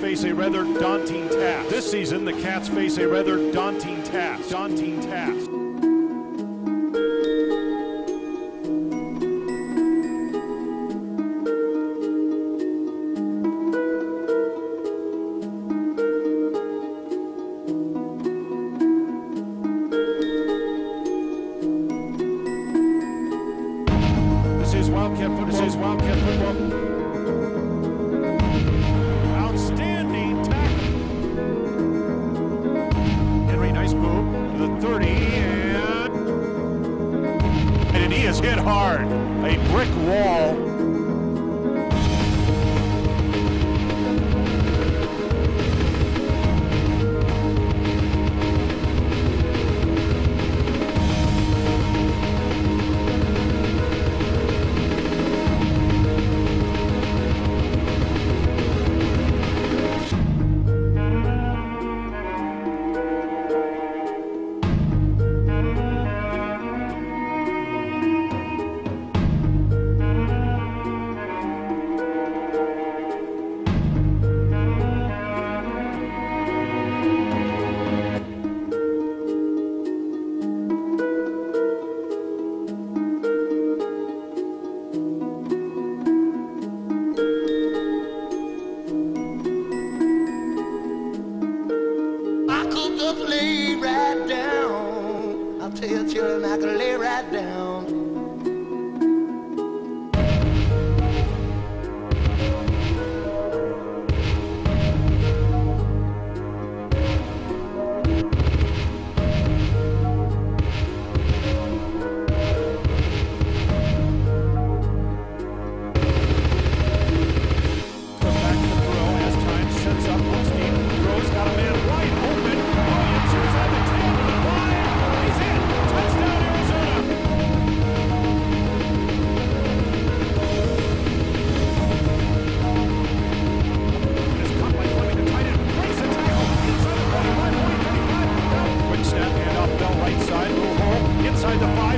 face a rather daunting task. This season, the Cats face a rather daunting task. Daunting task. This is Wildcat football. This is Wildcat football. Is hit hard. A brick wall. Right down. I'll tell you, children, I could lay right down. the ball.